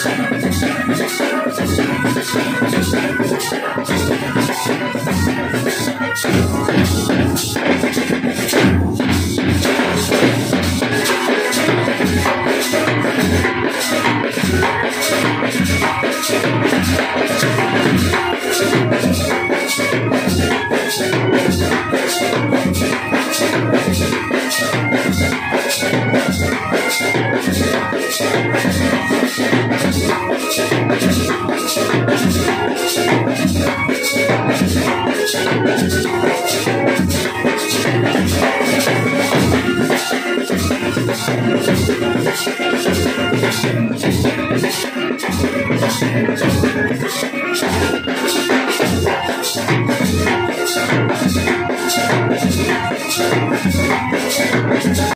Thank you.